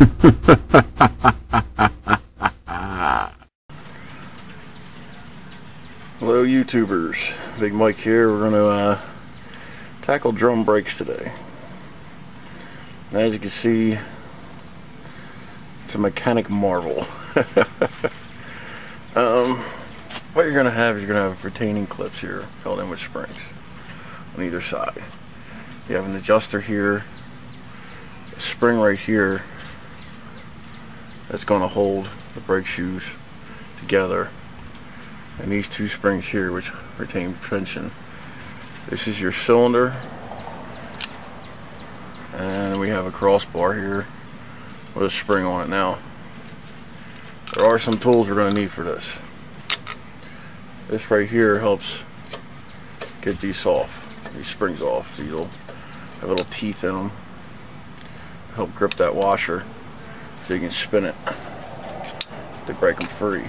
Hello YouTubers, Big Mike here. We're going to uh, tackle drum brakes today. As you can see, it's a mechanic marvel. um, what you're going to have is you're going to have retaining clips here held in with springs on either side. You have an adjuster here, a spring right here that's going to hold the brake shoes together and these two springs here which retain tension. This is your cylinder and we have a crossbar here with a spring on it now. There are some tools we're going to need for this. This right here helps get these off, these springs off. These will have little teeth in them. Help grip that washer so you can spin it to break them free.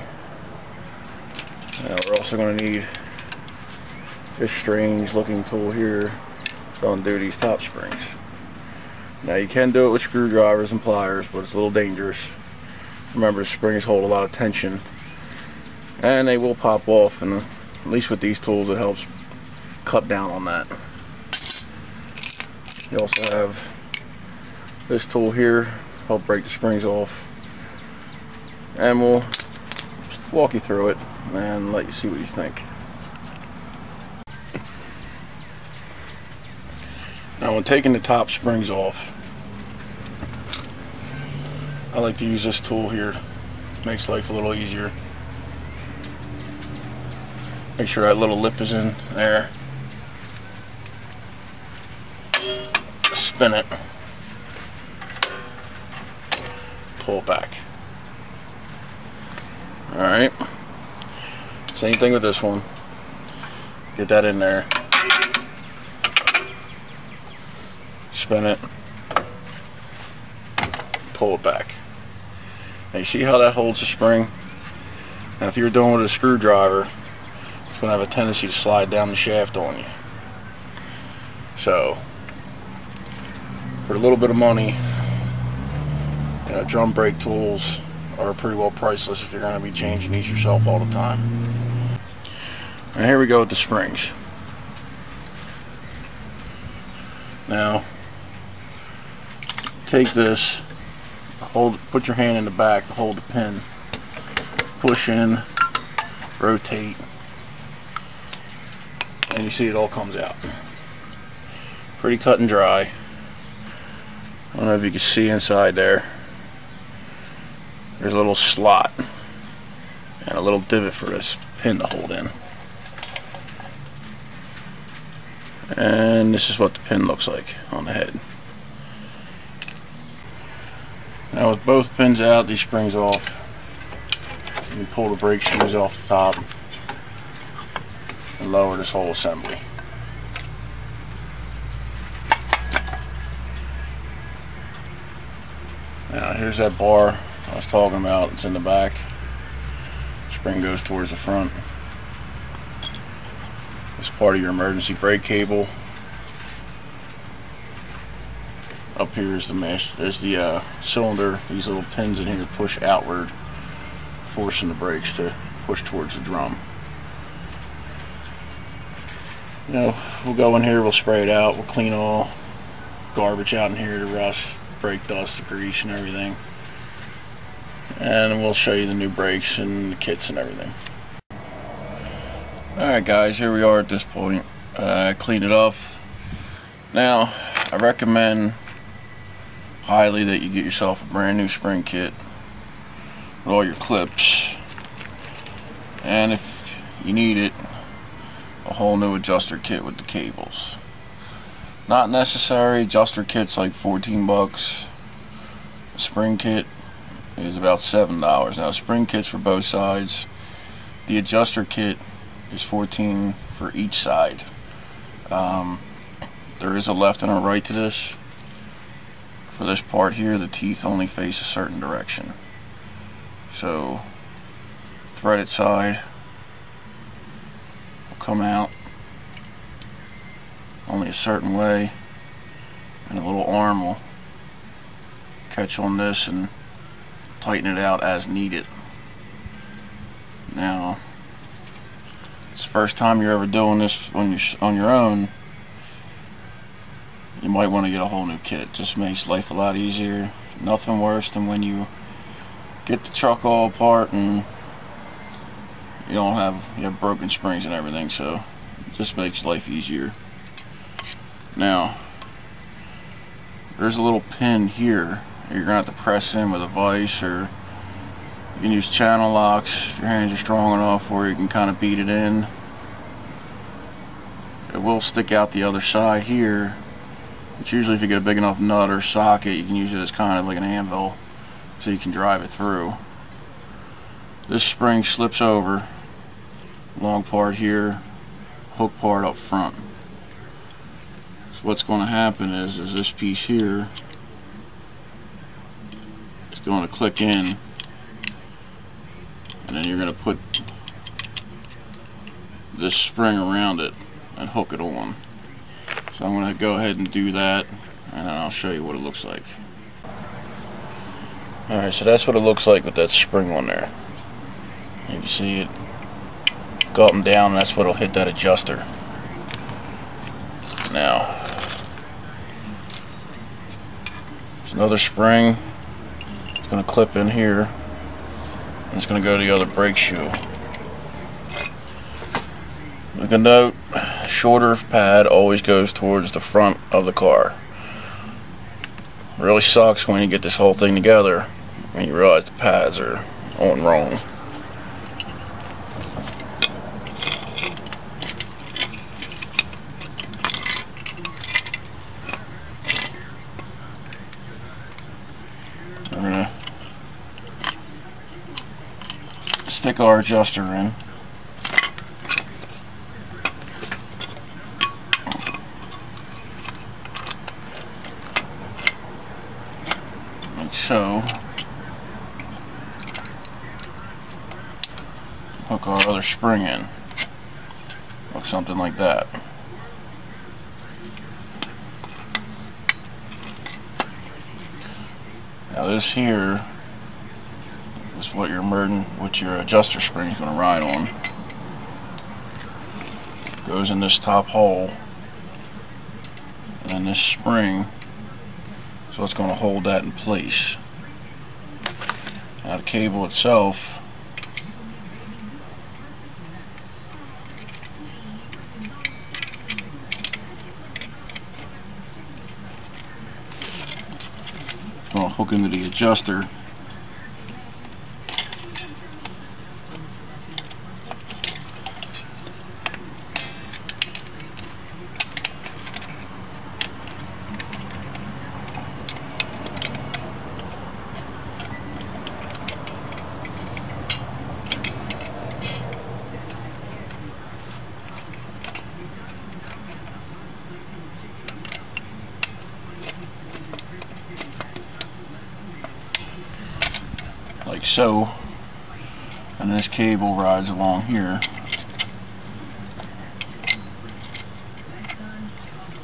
Now we're also going to need this strange looking tool here to undo these top springs. Now you can do it with screwdrivers and pliers, but it's a little dangerous. Remember springs hold a lot of tension and they will pop off and uh, at least with these tools it helps cut down on that. You also have this tool here, help break the springs off. And we'll walk you through it and let you see what you think. Now when taking the top springs off, I like to use this tool here. Makes life a little easier. Make sure that little lip is in there. Spin it. Pull it back. Alright. Same thing with this one. Get that in there. Spin it. Pull it back. Now you see how that holds the spring? Now if you're doing with a screwdriver, it's going to have a tendency to slide down the shaft on you. So, for a little bit of money, you know, drum brake tools are pretty well priceless if you're going to be changing these yourself all the time. And here we go with the springs. Now, take this, hold, put your hand in the back to hold the pin, push in, rotate, and you see it all comes out. Pretty cut and dry. I don't know if you can see inside there. There's a little slot and a little divot for this pin to hold in. and this is what the pin looks like on the head. Now with both pins out these springs off. You pull the brake shoes off the top and lower this whole assembly. Now here's that bar I was talking about it's in the back spring goes towards the front as part of your emergency brake cable. Up here is the mesh, there's the uh, cylinder. These little pins in here push outward, forcing the brakes to push towards the drum. You know, we'll go in here, we'll spray it out, we'll clean all garbage out in here, the rust, brake dust, the grease and everything. And we'll show you the new brakes and the kits and everything. Alright guys, here we are at this point. Uh, clean it off. Now, I recommend highly that you get yourself a brand new spring kit with all your clips. And if you need it, a whole new adjuster kit with the cables. Not necessary, adjuster kit's like 14 bucks. spring kit is about $7. Now spring kits for both sides. The adjuster kit is 14 for each side. Um, there is a left and a right to this. For this part here, the teeth only face a certain direction. So, threaded side will come out only a certain way, and a little arm will catch on this and tighten it out as needed. Now, it's the first time you're ever doing this when you're on your own. You might want to get a whole new kit. Just makes life a lot easier. Nothing worse than when you get the truck all apart and you don't have you have broken springs and everything. So, it just makes life easier. Now, there's a little pin here you're gonna have to press in with a vise or you can use channel locks. If your hands are strong enough where you can kind of beat it in. It will stick out the other side here. It's usually if you get a big enough nut or socket you can use it as kind of like an anvil so you can drive it through. This spring slips over. Long part here hook part up front. So what's going to happen is is this piece here going to click in and then you're going to put this spring around it and hook it on. So I'm going to go ahead and do that and I'll show you what it looks like. Alright, so that's what it looks like with that spring on there. You can see it go up and down, and that's what'll hit that adjuster. Now, there's another spring going to clip in here and it's going to go to the other brake shoe. Make a note, shorter pad always goes towards the front of the car. really sucks when you get this whole thing together and you realize the pads are on wrong. Stick our adjuster in. Like so. Hook our other spring in. Look something like that. Now this here what your Merton, what your adjuster spring is going to ride on. Goes in this top hole, and this spring, so it's going to hold that in place. Now the cable itself hook into the adjuster so and this cable rides along here.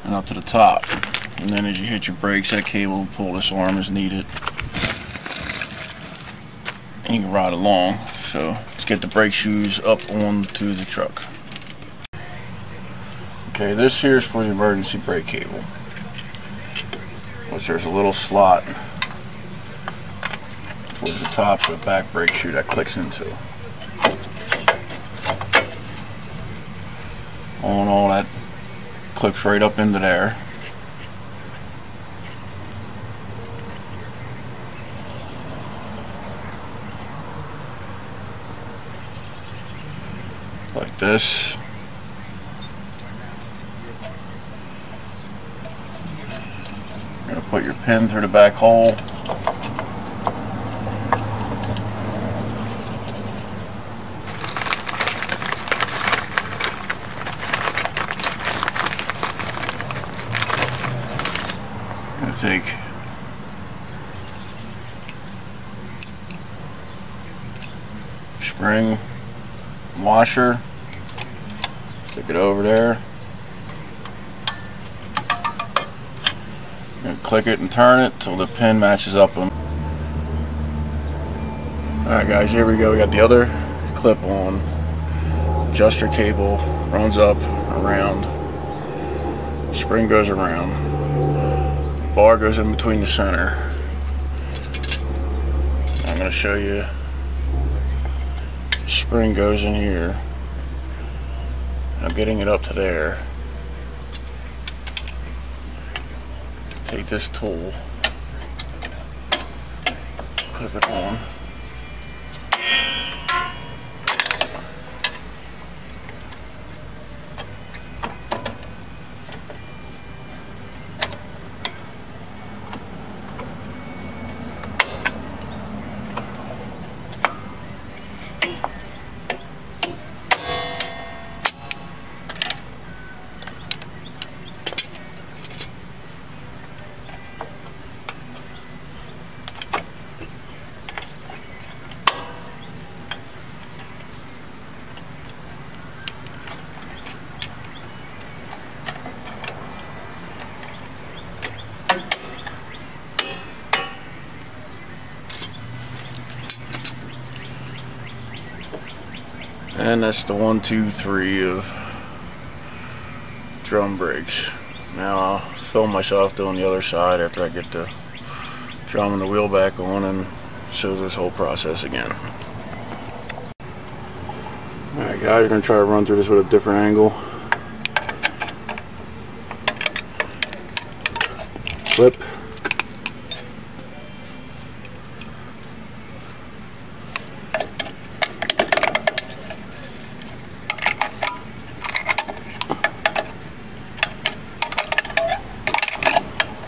And up to the top. And then as you hit your brakes that cable will pull this arm as needed. And you can ride along. So let's get the brake shoes up onto the truck. Okay this here is for the emergency brake cable which there's a little slot towards the top of the back brake shoe that clicks into. All in all, that clicks right up into there. Like this. You're going to put your pin through the back hole. take spring washer, stick it over there. click it and turn it till the pin matches up. Alright guys, here we go. We got the other clip on. Adjuster cable runs up, around. Spring goes around. Bar goes in between the center. I'm going to show you. Spring goes in here. I'm getting it up to there. Take this tool, clip it on. And that's the one, two, three of drum brakes. Now I'll film myself doing the other side after I get the drum and the wheel back on and show this whole process again. Alright guys, we're going to try to run through this with a different angle. Flip.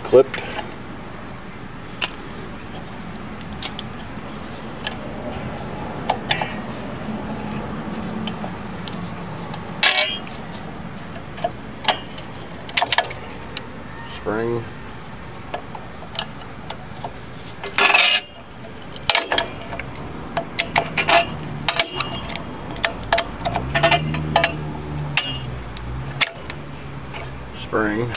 Clipped. Spring. Spring.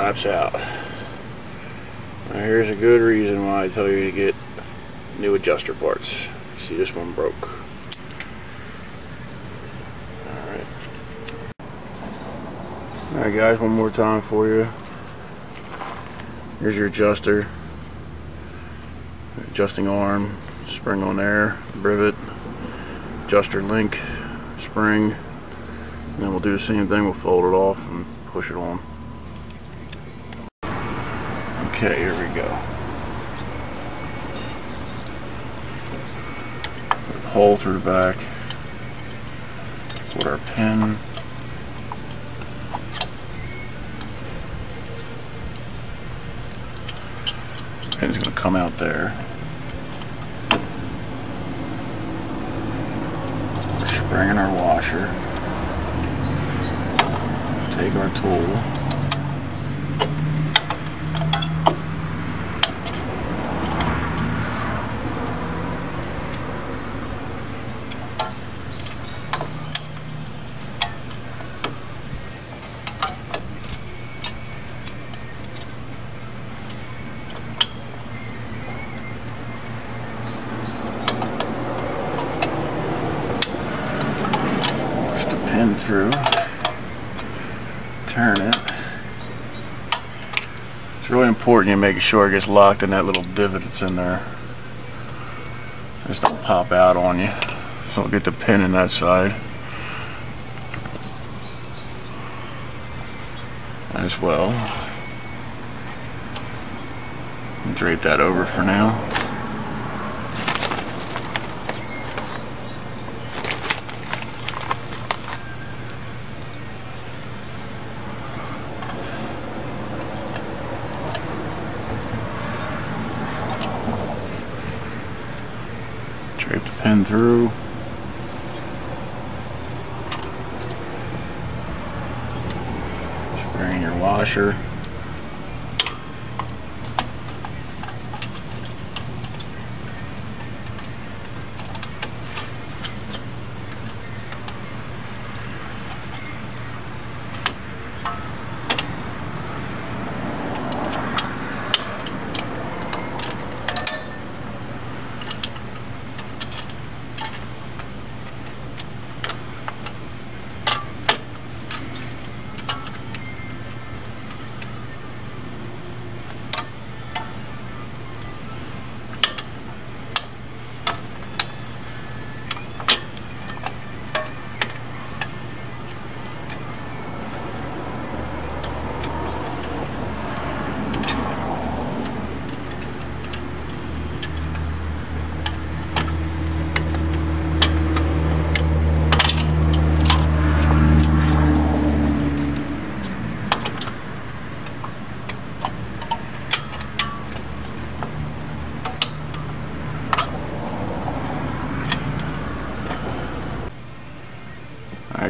Collapse out. Now here's a good reason why I tell you to get new adjuster parts. See this one broke. Alright. Alright guys, one more time for you. Here's your adjuster. Adjusting arm, spring on there, rivet, adjuster link, spring. And then we'll do the same thing, we'll fold it off and push it on. Okay, here we go. Hole through the back. Put our pin. Pin's gonna come out there. Spring in our washer. Take our tool. pin through, turn it. It's really important you make sure it gets locked in that little divot that's in there. Just don't pop out on you. So get the pin in that side. As well. And Drape that over for now. The pin through. Spray in your washer.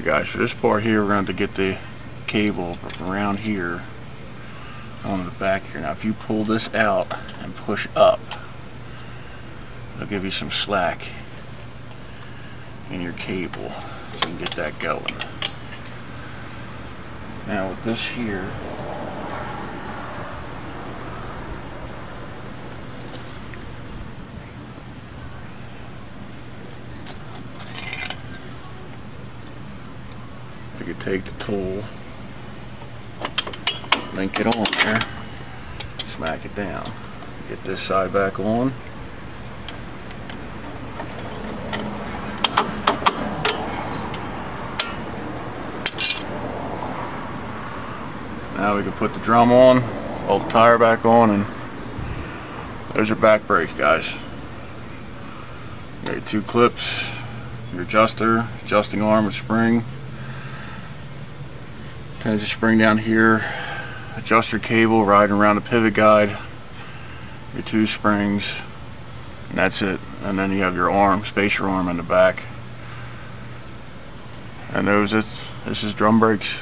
Alright guys, for this part here, we're going to get the cable around here on the back here. Now if you pull this out and push up, it'll give you some slack in your cable so you can get that going. Now with this here, take the tool, link it on there, smack it down. Get this side back on. Now we can put the drum on, bolt the tire back on, and there's your back brake, guys. You got your two clips, your adjuster, adjusting arm and spring. Turns your spring down here, adjust your cable, riding around the pivot guide, your two springs, and that's it. And then you have your arm, spacer arm in the back. And those, this is drum brakes.